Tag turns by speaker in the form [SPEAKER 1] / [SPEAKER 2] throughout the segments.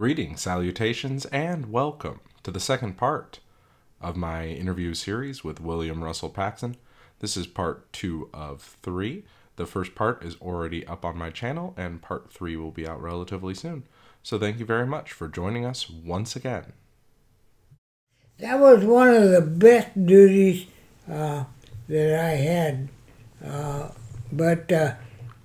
[SPEAKER 1] Greetings, salutations, and welcome to the second part of my interview series with William Russell Paxson. This is part two of three. The first part is already up on my channel, and part three will be out relatively soon. So, thank you very much for joining us once again.
[SPEAKER 2] That was one of the best duties uh, that I had. Uh, but, uh,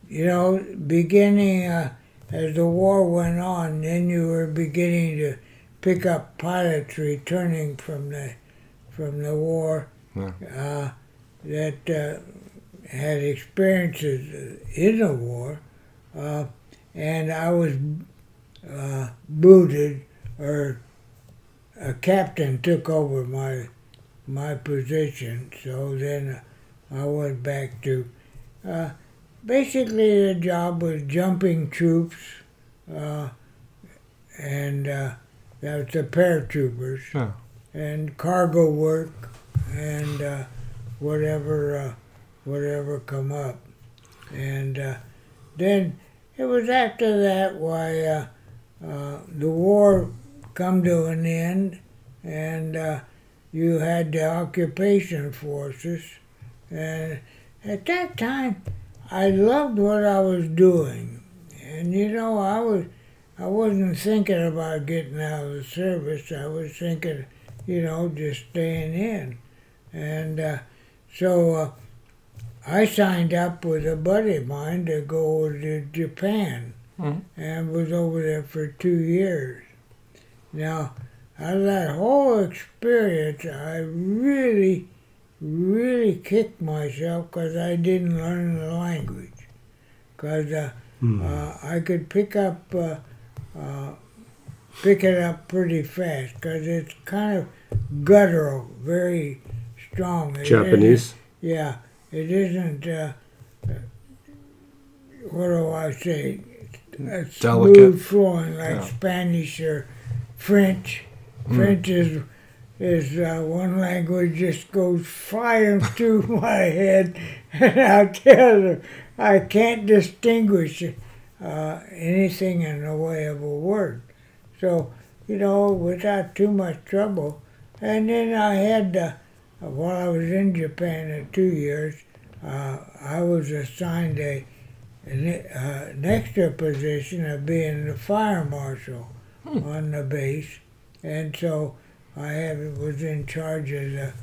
[SPEAKER 2] you know, beginning uh, as the war went on, then you were beginning to pick up pilots returning from the from the war
[SPEAKER 1] Yeah.
[SPEAKER 2] uh, that uh, had experiences in the war, uh, and I was uh, booted, or a captain took over my my position. So then I went back to uh, basically the job was jumping troops, uh, and uh, that was the paratroopers.
[SPEAKER 1] Yeah.
[SPEAKER 2] and cargo work and uh, whatever uh, whatever come up. And uh, then it was after that why uh, uh, the war come to an end and uh, you had the occupation forces. And at that time I loved what I was doing and you know I was I wasn't thinking about getting out of the service I was thinking you know, just staying in. And uh, so uh, I signed up with a buddy of mine to go to Japan
[SPEAKER 1] Mhm.
[SPEAKER 2] and was over there for two years. Now, out of that whole experience, I really, really kicked myself because I didn't learn the language. Because uh, uh, I could pick up uh, uh, pick it up pretty fast because it's kind of guttural, very strong. It
[SPEAKER 3] Japanese.
[SPEAKER 2] yeah, it isn't. Uh, what do I say? It's
[SPEAKER 1] Delicate.
[SPEAKER 2] smooth flowing like
[SPEAKER 1] Yeah.
[SPEAKER 2] Spanish or French. French is is uh, one language just goes flying through my head, and I'll tell you, I can't distinguish uh, anything in the way of a word. So, you know, without too much trouble. And then I had, uh, while I was in Japan in two years, uh, I was assigned a, uh, an extra position of being the fire marshal on the base. And so I have, was in charge of the,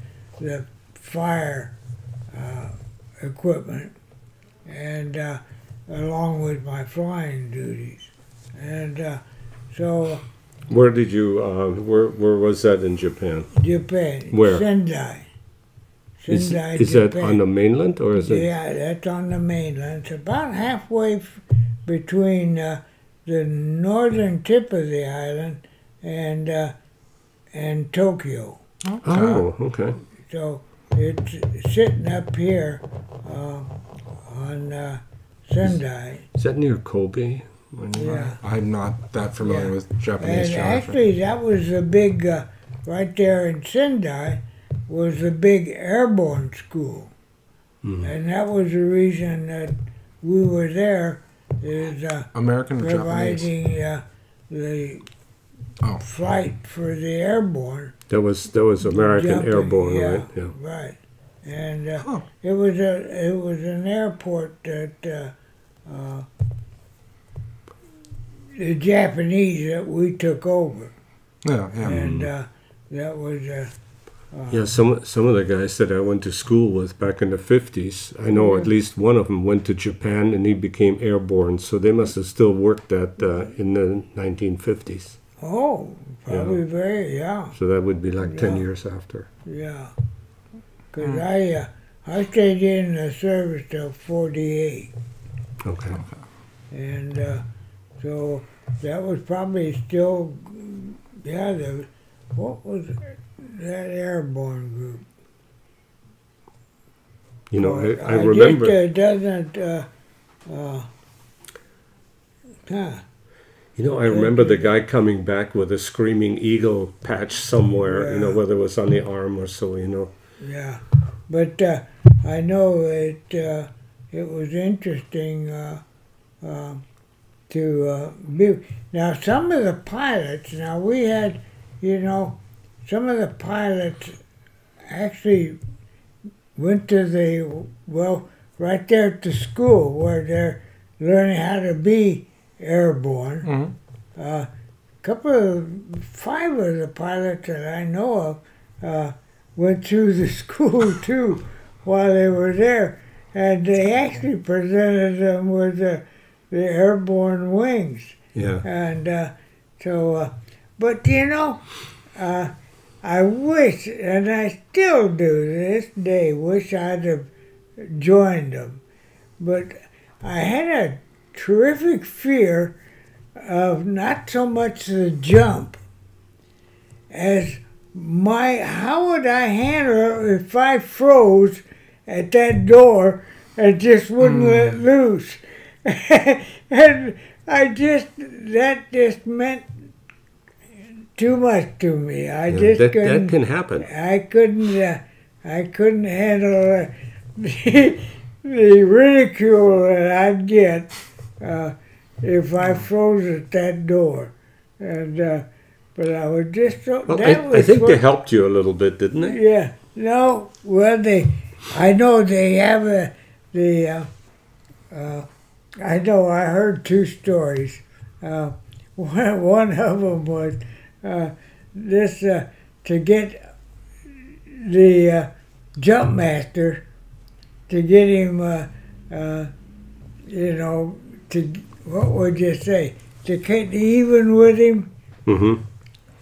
[SPEAKER 2] the fire uh, equipment and uh, along with my flying duties. And uh, so
[SPEAKER 3] Where did you? Uh, where Where was that in Japan?
[SPEAKER 2] Japan.
[SPEAKER 3] Where?
[SPEAKER 2] Sendai.
[SPEAKER 3] Is,
[SPEAKER 2] Sendai,
[SPEAKER 3] is that
[SPEAKER 2] Japan.
[SPEAKER 3] on the mainland or is it?
[SPEAKER 2] Yeah, that's on the mainland. It's about halfway f- between uh, the northern tip of the island and uh, and Tokyo.
[SPEAKER 3] Oh, okay.
[SPEAKER 2] So it's sitting up here uh, on uh, Sendai.
[SPEAKER 3] Is that near Kobe?
[SPEAKER 2] Yeah.
[SPEAKER 1] I'm not that familiar
[SPEAKER 2] Yeah.
[SPEAKER 1] with Japanese
[SPEAKER 2] And
[SPEAKER 1] geography.
[SPEAKER 2] actually, that was the big, uh, right there in Sendai, was the big airborne school.
[SPEAKER 3] Mhm.
[SPEAKER 2] And that was the reason that we were there, is uh,
[SPEAKER 1] American
[SPEAKER 2] providing uh, the
[SPEAKER 1] Oh.
[SPEAKER 2] flight for the airborne.
[SPEAKER 3] That was that was American
[SPEAKER 2] jumping,
[SPEAKER 3] Airborne,
[SPEAKER 2] yeah,
[SPEAKER 3] right? Yeah.
[SPEAKER 2] Right. And uh,
[SPEAKER 1] Huh.
[SPEAKER 2] it was a it was an airport that uh, uh, the Japanese that we took over.
[SPEAKER 1] Yeah, yeah.
[SPEAKER 2] and uh, that was uh,
[SPEAKER 3] Yeah, some some of the guys that I went to school with back in the fifties, I know at least one of them went to Japan and he became airborne. So they must have still worked that uh, in the nineteen fifties.
[SPEAKER 2] Oh probably very yeah
[SPEAKER 3] So that would be like ten
[SPEAKER 2] Yeah.
[SPEAKER 3] years after.
[SPEAKER 2] yeah because I uh, I stayed in the service till forty eight
[SPEAKER 3] Okay.
[SPEAKER 2] and uh, so that was probably still yeah the what was that airborne group
[SPEAKER 3] You know, I, I
[SPEAKER 2] Well,
[SPEAKER 3] remember.
[SPEAKER 2] just, uh, doesn't uh, uh, huh.
[SPEAKER 3] You know, I remember the guy coming back with a screaming eagle patch somewhere, you know, whether it was on the arm or so, you know.
[SPEAKER 2] Yeah, but uh, I know it. Uh, it was interesting. Uh, uh, to uh, be. Now, some of the pilots, now we had, you know, some of the pilots actually went to the, well, right there at the school where they're learning how to be airborne.
[SPEAKER 1] Mhm.
[SPEAKER 2] Uh, a couple of, five of the pilots that I know of uh, went through the school too while they were there. And they actually presented them with the, the airborne wings.
[SPEAKER 3] Yeah.
[SPEAKER 2] And uh, so, uh, but you know, uh, I wish, and I still do this day, wish I'd have joined them. But I had a terrific fear of not so much the jump as my, how would I handle if I froze at that door and just wouldn't let loose? and I just, that just meant too much to me. I
[SPEAKER 3] Yeah,
[SPEAKER 2] just
[SPEAKER 3] that,
[SPEAKER 2] couldn't.
[SPEAKER 3] that can happen.
[SPEAKER 2] I couldn't. Uh, I couldn't handle uh, the, the ridicule that I'd get uh, if I froze at that door, and uh, but I was just so.
[SPEAKER 3] Well,
[SPEAKER 2] that
[SPEAKER 3] I,
[SPEAKER 2] was
[SPEAKER 3] I think
[SPEAKER 2] what-
[SPEAKER 3] they helped you a little bit, didn't they?
[SPEAKER 2] Yeah. No. Well, they. I know they have a the. Uh, uh, I know. I heard two stories. Uh, one one of them was uh, this uh, to get the uh, jump master to get him. Uh, uh, you know, to what would you say? To get even with him
[SPEAKER 3] Mm-hmm.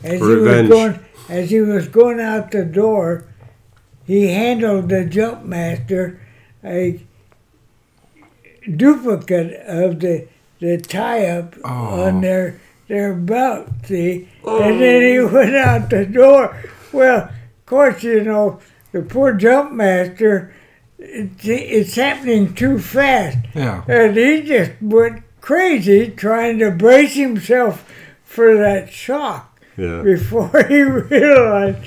[SPEAKER 2] as
[SPEAKER 3] Revenge.
[SPEAKER 2] he was going as he was going out the door, he handled the jump master a duplicate of the the tie up
[SPEAKER 1] Oh.
[SPEAKER 2] on their their belt, see? And then he went out the door. Well, of course, you know, the poor jump master it's, it's happening too fast.
[SPEAKER 1] Yeah.
[SPEAKER 2] And he just went crazy trying to brace himself for that shock
[SPEAKER 3] Yeah.
[SPEAKER 2] before he realized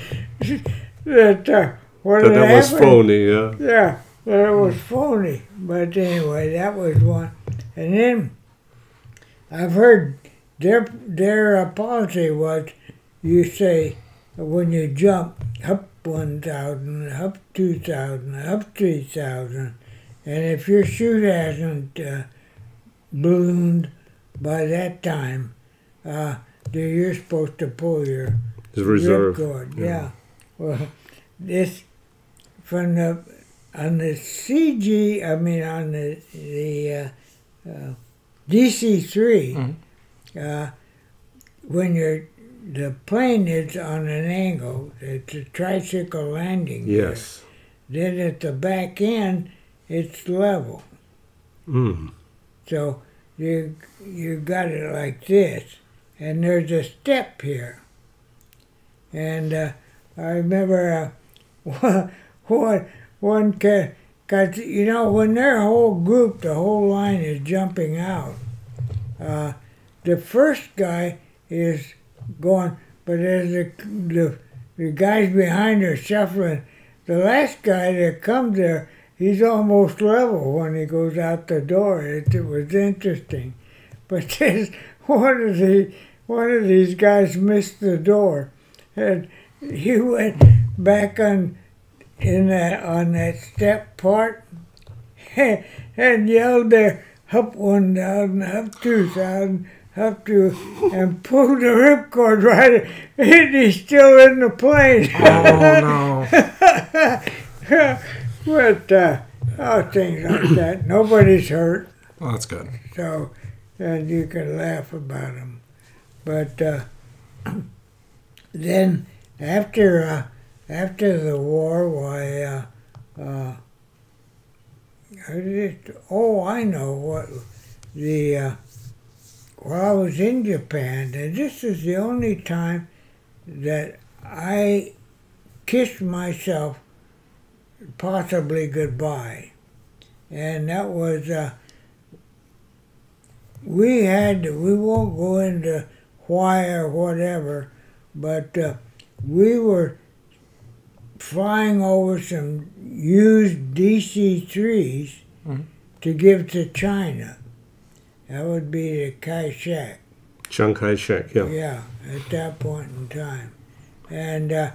[SPEAKER 2] that uh, what
[SPEAKER 3] But that was phony, yeah.
[SPEAKER 2] Yeah, that it was phony. But anyway, that was one. And then I've heard their their uh, policy was you say when you jump up one thousand, up two thousand, up three thousand, and if your chute hasn't uh, ballooned by that time, uh, then you're supposed to pull your
[SPEAKER 3] reserve.
[SPEAKER 2] Ripcord,
[SPEAKER 3] yeah.
[SPEAKER 2] yeah. Well, this from the on the CG, I mean on the the uh, uh, DC 3
[SPEAKER 1] Mhm.
[SPEAKER 2] uh, when you're the plane is on an angle, it's a tricycle landing.
[SPEAKER 3] Yes.
[SPEAKER 2] Then at the back end, it's level.
[SPEAKER 3] Mm.
[SPEAKER 2] So you you got it like this, and there's a step here. And uh, I remember uh, one one because you know when their whole group, the whole line is jumping out. Uh, the first guy is going, but as the the, the guys behind are shuffling, the last guy that comes there, he's almost level when he goes out the door. It, it was interesting, but this one of the one of these guys missed the door, and he went back on in that on that step part, and yelled there up one thousand, up two thousand, up to, and pulled the ripcord right, and he's still in the plane.
[SPEAKER 1] Oh no.
[SPEAKER 2] but uh, oh, things like that. Nobody's hurt,
[SPEAKER 1] Well, that's good.
[SPEAKER 2] so and you can laugh about them. But uh, then after uh, after the war, why? Uh, uh, I just, oh, I know what the. While I was in Japan, and this is the only time that I kissed myself possibly goodbye. And that was, uh, we had, we won't go into why or whatever, but uh, we were flying over some used DC 3s
[SPEAKER 1] Mhm.
[SPEAKER 2] to give to China. That would be the Kai-shek.
[SPEAKER 3] Chiang Kai-shek, yeah.
[SPEAKER 2] Yeah, at that point in time. And uh,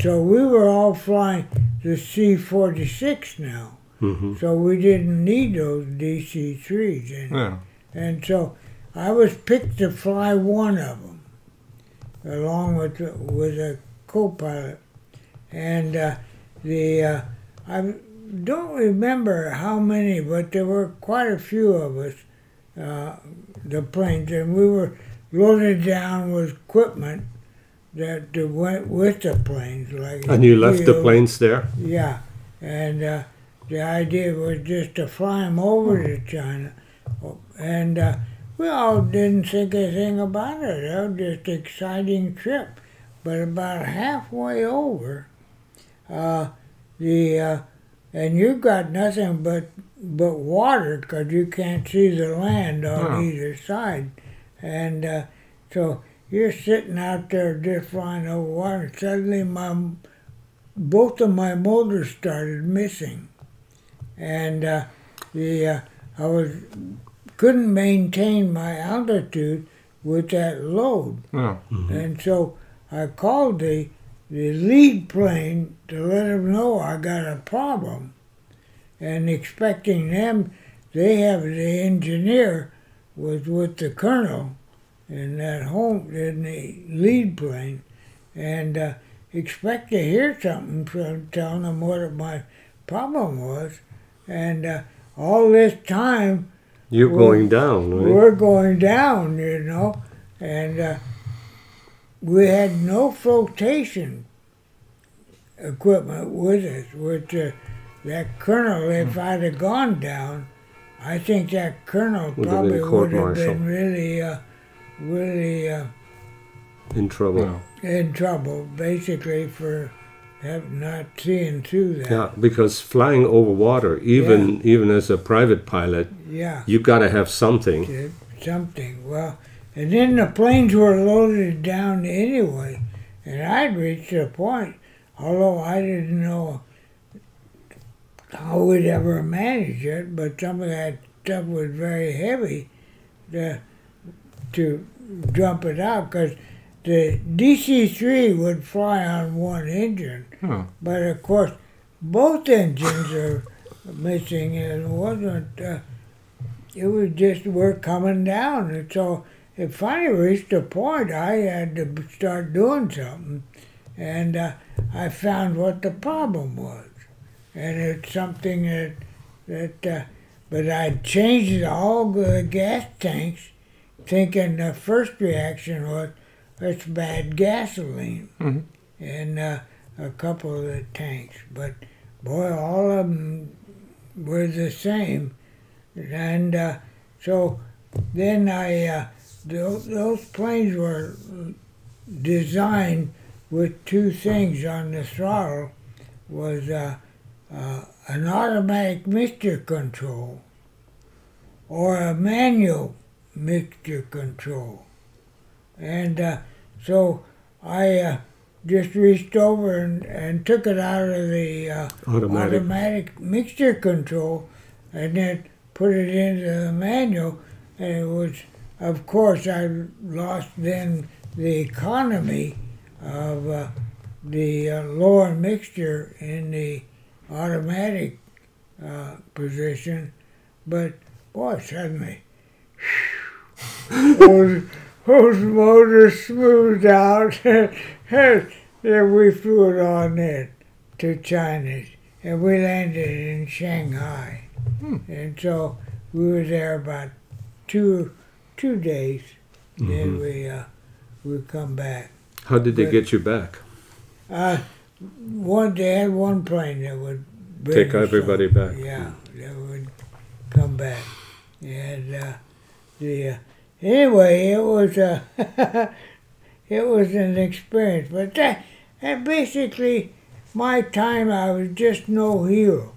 [SPEAKER 2] so we were all flying the C-46 now.
[SPEAKER 3] hmm
[SPEAKER 2] So we didn't need those DC-3s anymore.
[SPEAKER 1] Yeah.
[SPEAKER 2] And so I was picked to fly one of them, along with with a co-pilot. And uh, the uh, I don't remember how many, but there were quite a few of us, uh, the planes, and we were loaded down with equipment that went with the planes, like
[SPEAKER 3] And you left the planes there?
[SPEAKER 2] Yeah, and uh, the idea was just to fly them over to China, and uh, we all didn't think anything about it. It was just an exciting trip. But about halfway over, uh, the uh, and you got nothing but but water because you can't see the land on
[SPEAKER 1] Oh.
[SPEAKER 2] either side, and uh, so you're sitting out there just flying over water. And suddenly, my both of my motors started missing, and uh, the uh, I was couldn't maintain my altitude with that load,
[SPEAKER 1] Yeah.
[SPEAKER 2] and so I called the the lead plane to let them know I got a problem, and expecting them, they have the engineer was with the colonel in that home in the lead plane, and uh, expect to hear something from telling them what my problem was, and uh, all this time
[SPEAKER 3] You're going down, right?
[SPEAKER 2] we're going down, you know, and uh, we had no flotation equipment with us. Which uh, that colonel, if I'd have gone down, I think that colonel
[SPEAKER 3] Would have
[SPEAKER 2] probably would have been really, uh, really uh,
[SPEAKER 3] In trouble.
[SPEAKER 1] No.
[SPEAKER 2] in trouble, basically for have not seeing through that.
[SPEAKER 3] Yeah, because flying over water, even even as a private pilot,
[SPEAKER 2] yeah.
[SPEAKER 3] you got to have something.
[SPEAKER 2] something. Well, and then the planes were loaded down anyway, and I'd reached a point, although I didn't know how we'd ever manage it, but some of that stuff was very heavy to, to jump it out because the DC-3 would fly on one engine, but of course both engines are missing and it wasn't uh, it was just we're coming down. And so it finally reached a point I had to start doing something. And uh, I found what the problem was and it's something that that uh, but I changed all the gas tanks thinking the first reaction was it's bad gasoline.
[SPEAKER 1] Mhm.
[SPEAKER 2] in uh, a couple of the tanks. But boy all of them were the same. And uh, so then I uh, those, those planes were designed with two things on the throttle was uh, uh, an automatic mixture control or a manual mixture control and uh, so I uh, just reached over and, and took it out of the uh,
[SPEAKER 3] Automatic.
[SPEAKER 2] automatic mixture control and then put it into the manual and it was of course I lost then the economy of uh, the uh, lower mixture in the automatic uh, position but boy suddenly those, those motors smoothed out and then we flew it on in to China and we landed in Shanghai and so we were there about two two days. Then we uh, we come back.
[SPEAKER 3] How did they
[SPEAKER 2] But-
[SPEAKER 3] get you back?
[SPEAKER 2] Uh, one they had one plane that would bring
[SPEAKER 3] Take everybody back.
[SPEAKER 2] Yeah, that would come back. And uh, the uh, anyway, it was uh, it was an experience. But that, that basically my time. I was just no hero.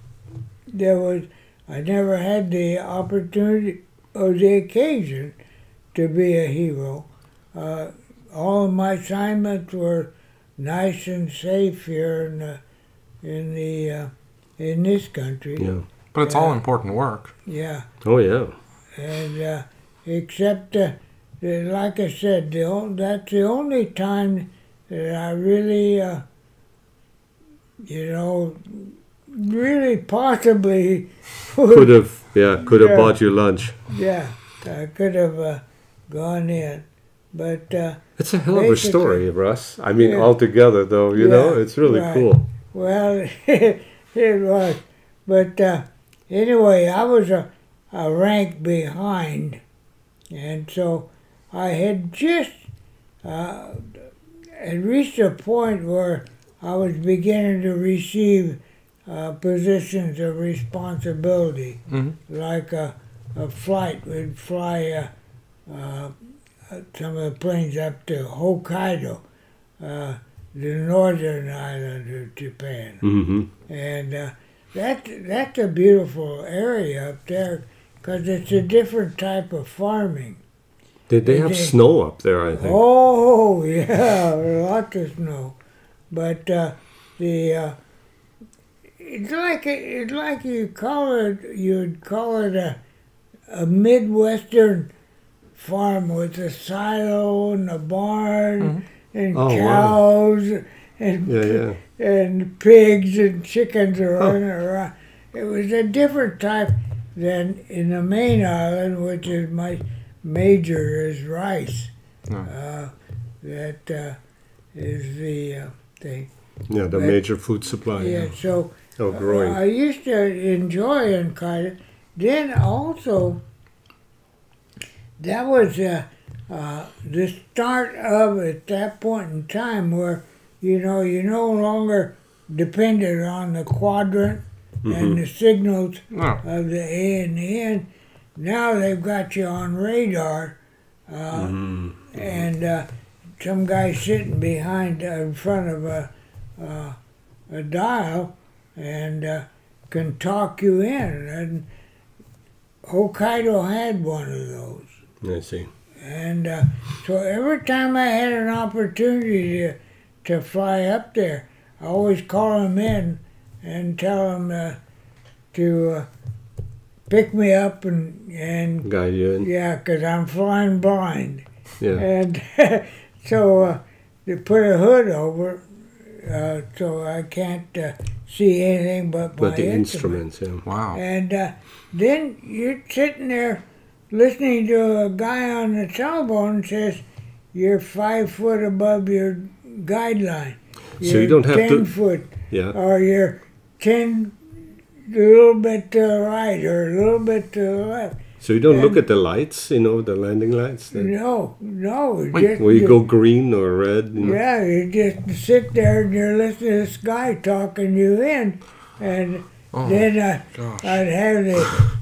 [SPEAKER 2] There was I never had the opportunity or the occasion to be a hero. Uh, all of my assignments were nice and safe here in the in the uh, in this country.
[SPEAKER 3] Yeah.
[SPEAKER 1] But it's all important work.
[SPEAKER 2] Yeah,
[SPEAKER 3] Oh yeah.
[SPEAKER 2] and uh, except uh, like I said, the on, that's the only time that I really, uh, you know, really possibly
[SPEAKER 3] Could have, yeah, could have
[SPEAKER 2] Yeah.
[SPEAKER 3] bought you lunch.
[SPEAKER 2] Yeah, I could have uh, gone in, but uh,
[SPEAKER 3] It's a hell of a story, Russ. I mean,
[SPEAKER 2] Yeah.
[SPEAKER 3] altogether, though, you know, it's really
[SPEAKER 2] right.
[SPEAKER 3] cool.
[SPEAKER 2] well, it was. But uh, anyway, I was a, a rank behind, and so I had just uh, had reached a point where I was beginning to receive uh, positions of responsibility,
[SPEAKER 1] Mhm.
[SPEAKER 2] like a, a flight would fly uh, uh, some of the planes up to Hokkaido, uh, the northern island of Japan
[SPEAKER 3] hmm
[SPEAKER 2] and uh, that that's a beautiful area up there because it's a different type of farming.
[SPEAKER 3] Did they have
[SPEAKER 2] They-
[SPEAKER 3] snow up there, I think?
[SPEAKER 2] Oh yeah, lots of snow, but uh, the uh, it's like it's like you call it you'd call it a a midwestern farm with a silo and a barn and
[SPEAKER 3] Oh, wow.
[SPEAKER 2] cows and
[SPEAKER 3] Yeah, yeah.
[SPEAKER 2] and pigs and chickens are running around. It was a different type than in the main island, which is my major is rice.
[SPEAKER 1] Oh.
[SPEAKER 2] Uh, that uh, is the uh, thing.
[SPEAKER 3] Yeah, the
[SPEAKER 2] But-
[SPEAKER 3] major food supply.
[SPEAKER 2] yeah,
[SPEAKER 3] Yeah.
[SPEAKER 2] so
[SPEAKER 3] Oh, growing.
[SPEAKER 2] I used to enjoy Hokkaido. Then also, that was uh, uh, the start of at that point in time where you know you no longer depended on the quadrant and the signals
[SPEAKER 1] No.
[SPEAKER 2] of the A and the N. Now they've got you on radar, uh,
[SPEAKER 3] Mhm.
[SPEAKER 2] and uh, some guy sitting behind uh, in front of a uh, a dial and uh, can talk you in. And Hokkaido had one of those.
[SPEAKER 3] I see.
[SPEAKER 2] And uh, so every time I had an opportunity to, to fly up there, I always call them in and tell them uh, to uh, pick me up and, and
[SPEAKER 3] Guide you in.
[SPEAKER 2] yeah, 'cause I'm flying blind.
[SPEAKER 3] Yeah.
[SPEAKER 2] And so uh, they put a hood over uh, so I can't uh, see anything but my
[SPEAKER 3] But the
[SPEAKER 2] instrument.
[SPEAKER 3] instruments, yeah.
[SPEAKER 1] Wow.
[SPEAKER 2] And uh, then you're sitting there listening to a guy on the telephone and says, you're five foot above your guideline.
[SPEAKER 3] So you don't have
[SPEAKER 2] ten
[SPEAKER 3] to-
[SPEAKER 2] foot,
[SPEAKER 3] Yeah.
[SPEAKER 2] or you're ten, a little bit to the right, or a little bit to the left.
[SPEAKER 3] So you don't look at the lights, you know, the landing lights? That,
[SPEAKER 2] No, no.
[SPEAKER 1] Wait,
[SPEAKER 2] just,
[SPEAKER 3] where you go green or red? and-
[SPEAKER 2] Yeah, you just sit there and you're listening to this guy talking you in, and
[SPEAKER 1] Oh,
[SPEAKER 2] then uh. I'd have the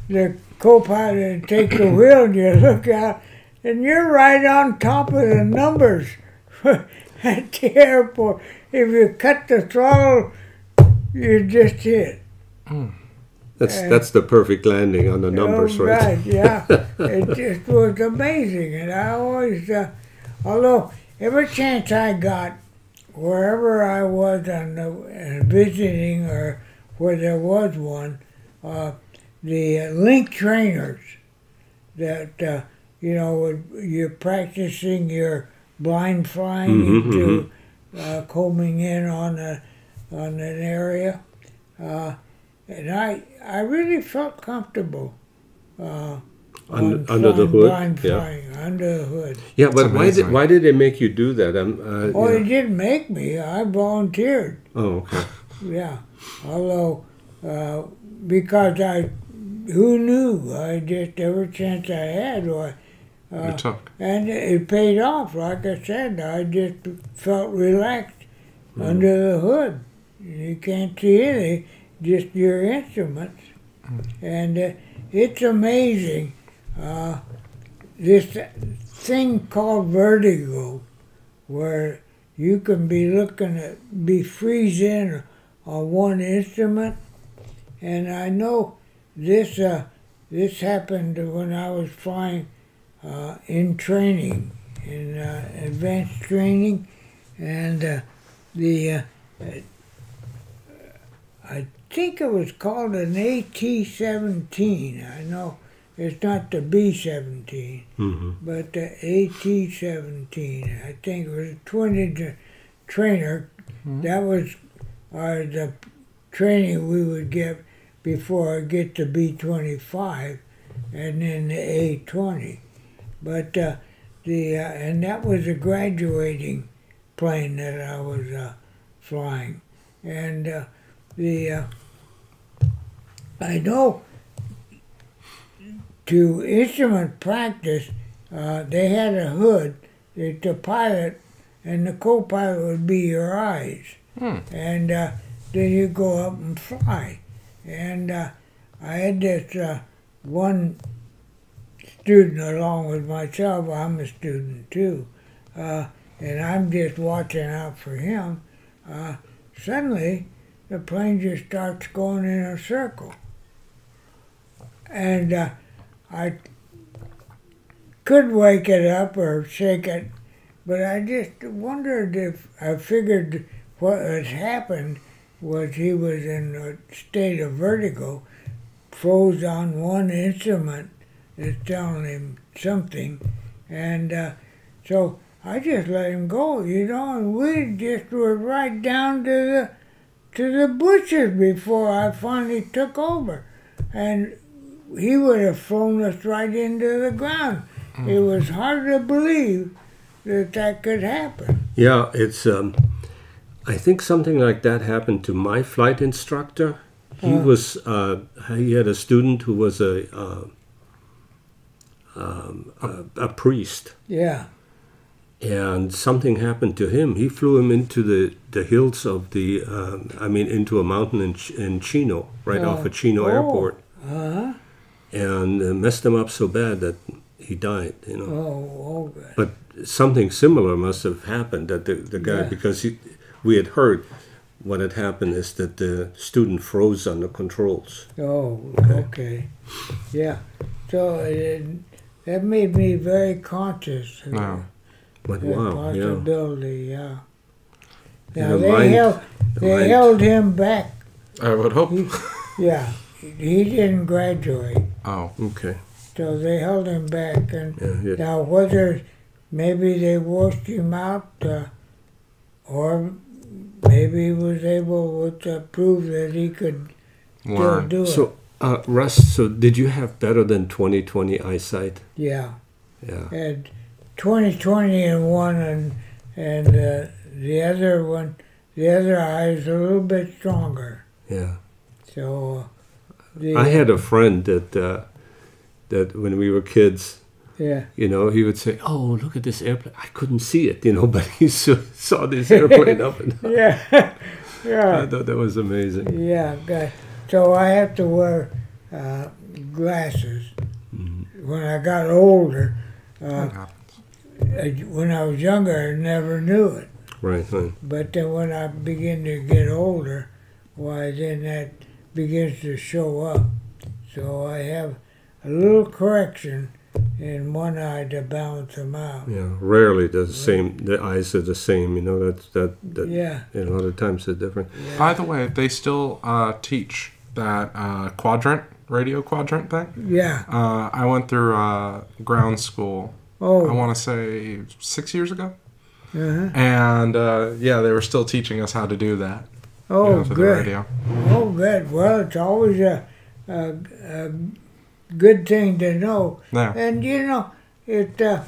[SPEAKER 2] the co-pilot take the wheel and you look out, and you're right on top of the numbers at the airport. If you cut the throttle, you just hit.
[SPEAKER 3] That's
[SPEAKER 2] Uh,
[SPEAKER 3] that's the perfect landing on the numbers,
[SPEAKER 2] oh,
[SPEAKER 3] right?
[SPEAKER 2] yeah. it just was amazing, and I always, uh, although every chance I got, wherever I was on the uh, visiting or where there was one, uh, the uh, link trainers that uh, you know, you're practicing your blind flying
[SPEAKER 3] Mhm,
[SPEAKER 2] into uh, combing in on a on an area. Uh, and I, I really felt comfortable uh,
[SPEAKER 3] Under-
[SPEAKER 2] on
[SPEAKER 3] under the hood,
[SPEAKER 2] blind
[SPEAKER 3] yeah.
[SPEAKER 2] flying, under the hood.
[SPEAKER 3] Yeah,
[SPEAKER 1] That's
[SPEAKER 3] but why did why did they make you do that? I'm, uh,
[SPEAKER 2] Oh,
[SPEAKER 3] you
[SPEAKER 2] it didn't make me. I volunteered.
[SPEAKER 3] oh, okay.
[SPEAKER 2] Yeah. Although, uh, because I, who knew? I just every chance I had,
[SPEAKER 1] you
[SPEAKER 2] uh,
[SPEAKER 1] took.
[SPEAKER 2] and it paid off. Like I said, I just felt relaxed
[SPEAKER 3] Hmm.
[SPEAKER 2] under the hood. You can't see anything, just your instruments,
[SPEAKER 3] Hmm.
[SPEAKER 2] and uh, it's amazing. Uh, this thing called vertigo, where you can be looking at be freezing on one instrument, and I know this uh, this happened when I was flying uh, in training, in uh, advanced training, and uh, the uh, I think it was called an AT-17. I know it's not the B 17,
[SPEAKER 3] hmm
[SPEAKER 2] but the AT 17. I think it was a twin engine trainer. That was uh, the training we would get before I get to B 25 and then the A 20. But uh, the uh, and that was a graduating plane that I was uh, flying, and uh, the uh, I know to instrument practice uh, they had a hood that the pilot and the co-pilot would be your eyes,
[SPEAKER 1] Hmm.
[SPEAKER 2] and uh, then you go up and fly, and uh, I had this uh, one student along with myself. I'm a student too, uh, and I'm just watching out for him. Uh, suddenly, the plane just starts going in a circle, and uh, I could wake it up or shake it, but I just wondered if I figured what had happened was he was in a state of vertigo, froze on one instrument that's telling him something, and uh, so I just let him go, you know, and we just were right down to the to the bushes before I finally took over, and he would have thrown us right into the ground. It was hard to believe that that could happen.
[SPEAKER 3] Yeah, it's. Um, I think something like that happened to my flight instructor. He
[SPEAKER 2] Uh.
[SPEAKER 3] was. Uh, he had a student who was a, uh, um, a a priest,
[SPEAKER 2] Yeah.
[SPEAKER 3] and something happened to him. He flew him into the, the hills of the. Um, I mean, into a mountain in, Ch- in Chino, right
[SPEAKER 2] Oh.
[SPEAKER 3] off of Chino
[SPEAKER 2] Oh.
[SPEAKER 3] Airport,
[SPEAKER 2] Uh huh.
[SPEAKER 3] and uh, messed him up so bad that he died. You know.
[SPEAKER 2] Oh, oh.
[SPEAKER 3] But something similar must have happened that the, the guy
[SPEAKER 2] Yeah.
[SPEAKER 3] because he, we had heard what had happened is that the student froze on the controls.
[SPEAKER 2] Oh, okay. Yeah. So it, that made me very conscious of
[SPEAKER 1] No.
[SPEAKER 3] But
[SPEAKER 2] that
[SPEAKER 3] wow,
[SPEAKER 2] possibility. Yeah.
[SPEAKER 3] Yeah,
[SPEAKER 2] Now
[SPEAKER 3] the
[SPEAKER 2] they
[SPEAKER 3] mind-
[SPEAKER 2] held they
[SPEAKER 3] mind-
[SPEAKER 2] held him back.
[SPEAKER 1] I would hope.
[SPEAKER 2] Yeah. He didn't graduate,
[SPEAKER 1] Oh,
[SPEAKER 3] Okay.
[SPEAKER 2] so they held him back. And
[SPEAKER 3] Yeah, yeah.
[SPEAKER 2] now whether maybe they washed him out, uh, or maybe he was able to prove that he could still do it.
[SPEAKER 3] So, uh, Russ, so did you have better than 20/20 eyesight?
[SPEAKER 2] yeah.
[SPEAKER 3] Yeah.
[SPEAKER 2] had 2020 in one and and uh, the other one the other eye is a little bit stronger
[SPEAKER 3] Yeah.
[SPEAKER 2] so uh, the,
[SPEAKER 3] I had a friend that uh, that when we were kids,
[SPEAKER 2] yeah
[SPEAKER 3] you know, he would say, "Oh, look at this airplane." I couldn't see it, you know, but he saw, saw this airplane up and down.
[SPEAKER 2] yeah
[SPEAKER 3] I thought that was amazing.
[SPEAKER 2] yeah good. so I have to wear uh, glasses
[SPEAKER 3] Mm-hmm.
[SPEAKER 2] when I got older uh, I- when I was younger I never knew it
[SPEAKER 3] Right, right.
[SPEAKER 2] But then when I begin to get older, why then that begins to show up. So I have a little correction in one eye to balance them out.
[SPEAKER 3] Yeah, rarely the same. The eyes are the same. You know that's that. that
[SPEAKER 2] Yeah,
[SPEAKER 3] and a lot of times they're different.
[SPEAKER 1] By the way, they still uh, teach that uh, quadrant, radio quadrant thing.
[SPEAKER 2] yeah.
[SPEAKER 1] Uh, I went through uh, ground school,
[SPEAKER 2] Oh.
[SPEAKER 1] I want to say six years ago.
[SPEAKER 2] uh-huh.
[SPEAKER 1] And uh, yeah, they were still teaching us how to do that. you
[SPEAKER 2] oh,
[SPEAKER 1] know, for the
[SPEAKER 2] good.
[SPEAKER 1] radio.
[SPEAKER 2] Oh, good. Well, it's always a, a, a good thing to know.
[SPEAKER 1] Yeah.
[SPEAKER 2] And you know, it uh,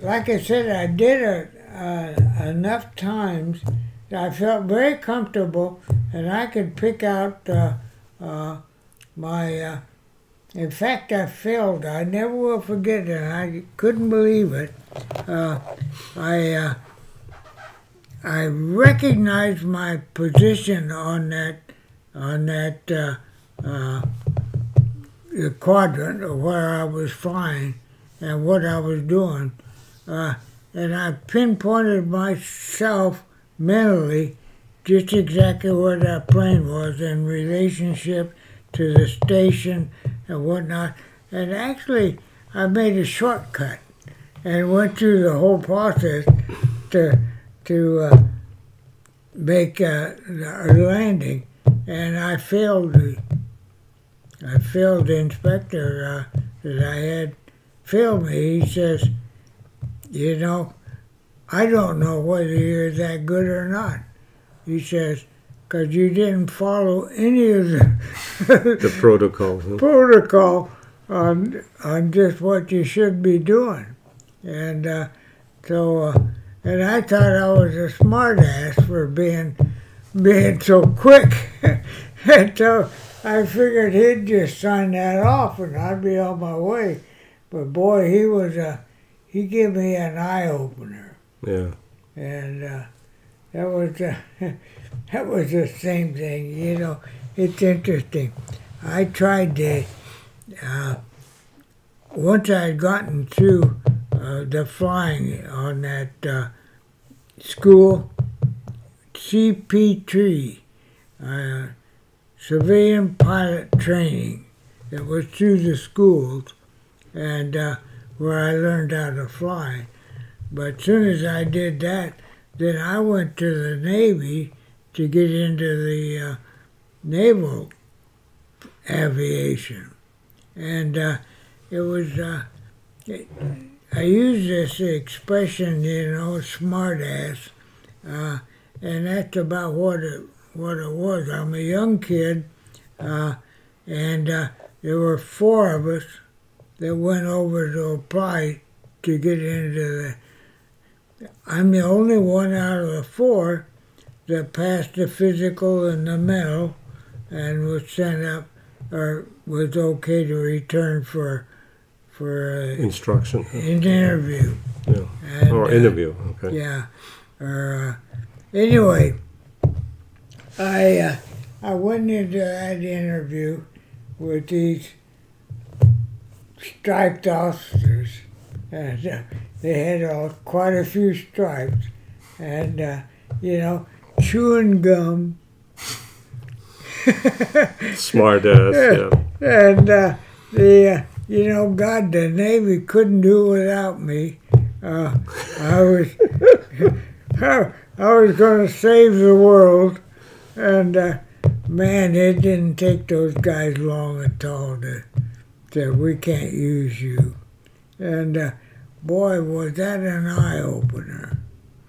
[SPEAKER 2] like I said, I did it uh, enough times that I felt very comfortable, and I could pick out uh, uh, my. Uh, in fact, I failed. I never will forget it. I couldn't believe it. Uh, I uh, I recognized my position on that on that uh, uh, the quadrant of where I was flying and what I was doing, uh, and I pinpointed myself mentally just exactly where that plane was in relationship to the station and whatnot. And actually, I made a shortcut and went through the whole process to to uh, make uh, a landing, and I failed I failed the inspector uh, that I had filmed me, he says, you know, I don't know whether you're that good or not. He says, because you didn't follow any of the
[SPEAKER 3] The protocol. huh?
[SPEAKER 2] protocol on on just what you should be doing, and uh, so uh, and I thought I was a smart ass for being being so quick, and so I figured he'd just sign that off and I'd be on my way. But boy, he was a he gave me an eye opener,
[SPEAKER 3] Yeah.
[SPEAKER 2] and uh, that was uh, that was the same thing. You know, it's interesting. I tried to uh, once I had gotten through uh, the flying on that uh, school CPT uh, civilian pilot training that was through the schools and uh, where I learned how to fly. But as soon as I did that, then I went to the Navy to get into the uh, naval aviation. And uh, it was, uh, it, I use this expression, you know, smart ass, uh, and that's about what it, what it was. I'm a young kid, uh, and uh, there were four of us that went over to apply to get into the. I'm the only one out of the four that passed the physical and the mental, and was sent up, or was okay to return for, for uh,
[SPEAKER 3] Instruction.
[SPEAKER 2] an interview.
[SPEAKER 3] Yeah.
[SPEAKER 2] And,
[SPEAKER 3] Or
[SPEAKER 2] uh,
[SPEAKER 3] interview. Okay.
[SPEAKER 2] yeah. Or uh, anyway, I uh, I went into that interview with these striped officers, and uh, they had uh, quite a few stripes, and uh, you know, chewing gum,
[SPEAKER 3] Smart ass. Yeah.
[SPEAKER 2] and uh, the uh, you know, God, the Navy couldn't do without me. Uh, I was I, I was going to save the world, and uh, man, it didn't take those guys long at all to say we can't use you, and uh, boy, was that an eye opener.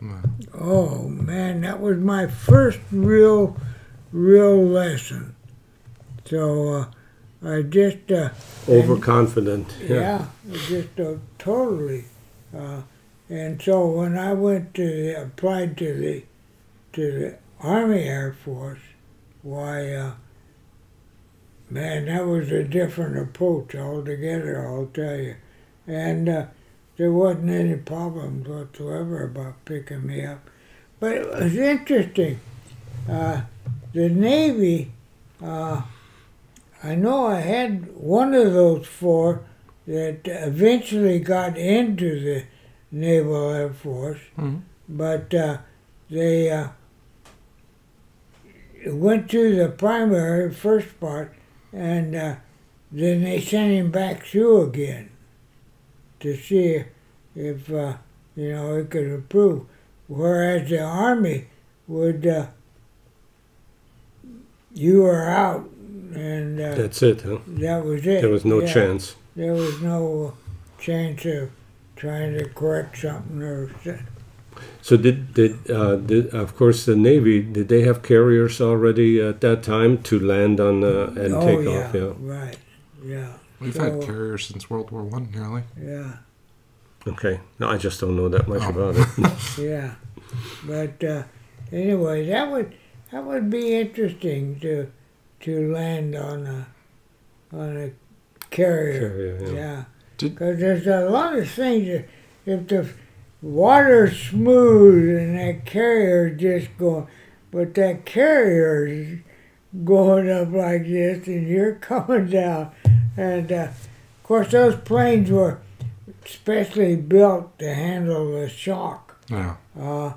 [SPEAKER 1] Wow.
[SPEAKER 2] Oh man, that was my first real, real lesson. So uh, I just uh,
[SPEAKER 3] Overconfident.
[SPEAKER 2] yeah, just uh, totally. Uh, and so when I went to the, applied to the to the Army Air Force, why, uh, man, that was a different approach altogether. I'll tell you, and uh, there wasn't any problems whatsoever about picking me up. But it was interesting. Uh, the Navy. Uh, I know I had one of those four that eventually got into the Naval Air Force,
[SPEAKER 1] Mhm.
[SPEAKER 2] but uh, they uh, went through the primary first part, and uh, then they sent him back through again to see if uh, you know he could improve. Whereas the Army would, uh, you were out, and uh,
[SPEAKER 3] That's it, huh?
[SPEAKER 2] that was it.
[SPEAKER 3] There was no
[SPEAKER 2] Yeah.
[SPEAKER 3] chance.
[SPEAKER 2] There was no chance of trying to correct something or
[SPEAKER 3] So did did, uh, did of course the Navy did they have carriers already at that time to land on uh, and
[SPEAKER 2] oh
[SPEAKER 3] take
[SPEAKER 2] yeah,
[SPEAKER 3] off? Yeah.
[SPEAKER 2] right, yeah,
[SPEAKER 1] We've
[SPEAKER 2] So-
[SPEAKER 1] had carriers since World War One, nearly.
[SPEAKER 2] yeah,
[SPEAKER 3] Okay. No, I just don't know that much
[SPEAKER 1] Oh.
[SPEAKER 3] about it.
[SPEAKER 2] yeah. But uh, anyway, that would that would be interesting to to land on a on a carrier.
[SPEAKER 3] Carrier, yeah.
[SPEAKER 2] Yeah, because there's a lot of things. That if the water's smooth and that carrier just going, but that carrier is going up like this and you're coming down, and uh, of course those planes were specially built to handle the shock.
[SPEAKER 1] Yeah.
[SPEAKER 2] Uh,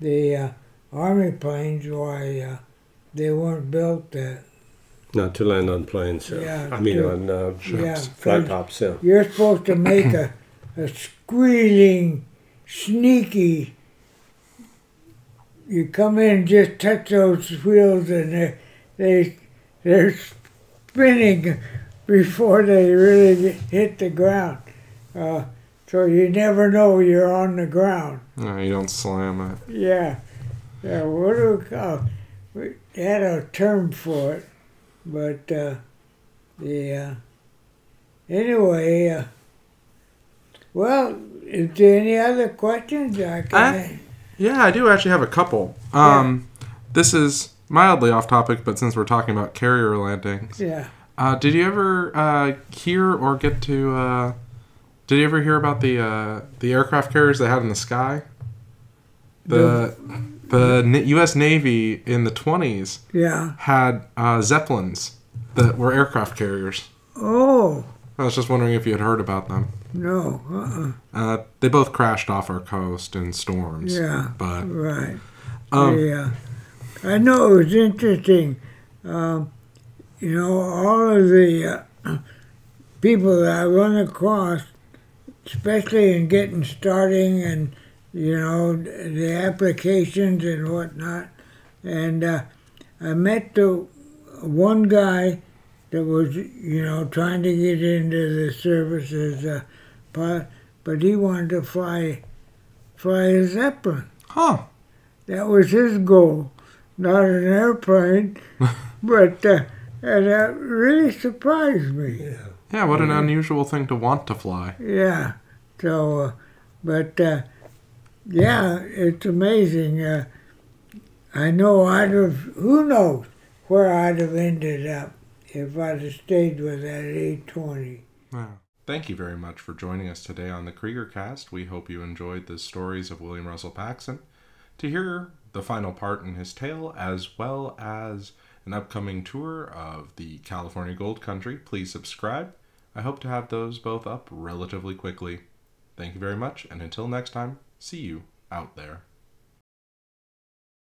[SPEAKER 2] the uh, army planes, why uh, they weren't built to.
[SPEAKER 3] Not to land on planes. Yeah.
[SPEAKER 2] Yeah,
[SPEAKER 3] I mean
[SPEAKER 2] to-
[SPEAKER 3] on uh,
[SPEAKER 2] Yeah,
[SPEAKER 3] flat
[SPEAKER 2] 'cause
[SPEAKER 3] tops. Yeah.
[SPEAKER 2] You're supposed to make a, a squealing, sneaky. You come in and just touch those wheels and they they they're spinning before they really hit the ground. Uh, so you never know you're on the ground.
[SPEAKER 1] No, you don't slam it.
[SPEAKER 2] Yeah. Yeah, what do we call We had a term for it, but uh, the uh, anyway. Uh, well, is there any other questions? I can.
[SPEAKER 1] I- Yeah, I do actually have a couple. Um, This is mildly off topic, but since we're talking about carrier landings,
[SPEAKER 2] yeah.
[SPEAKER 1] uh, did you ever uh, hear or get to? Uh, did you ever hear about the uh, the aircraft carriers they had in the sky? The the N- U.S. Navy in the twenties
[SPEAKER 2] Yeah.
[SPEAKER 1] had uh, zeppelins that were aircraft carriers.
[SPEAKER 2] Oh
[SPEAKER 1] I was just wondering if you had heard about them.
[SPEAKER 2] no. Uh-uh.
[SPEAKER 1] Uh, they both crashed off our coast in storms.
[SPEAKER 2] Yeah.
[SPEAKER 1] But
[SPEAKER 2] Right.
[SPEAKER 1] um,
[SPEAKER 2] yeah. I know it was interesting. Um, you know, all of the uh, people that I run across, especially in getting starting and, you know, the applications and whatnot. And uh, I met the one guy that was, you know, trying to get into the service as a pilot, but he wanted to fly, fly a Zeppelin.
[SPEAKER 1] huh?
[SPEAKER 2] That was his goal, not an airplane. but uh, and that really surprised me.
[SPEAKER 3] Yeah.
[SPEAKER 1] Yeah. What an unusual thing to want to fly.
[SPEAKER 2] Yeah. So, uh, but uh, yeah, it's amazing. Uh, I know I'd have. Who knows where I'd have ended up if I'd have stayed with that 820.
[SPEAKER 1] Wow. Thank you very much for joining us today on the Kreeger Cast. We hope you enjoyed the stories of William Russell Paxson. To hear the final part in his tale, as well as an upcoming tour of the California Gold Country, please subscribe. I hope to have those both up relatively quickly. Thank you very much, and until next time, see you out there.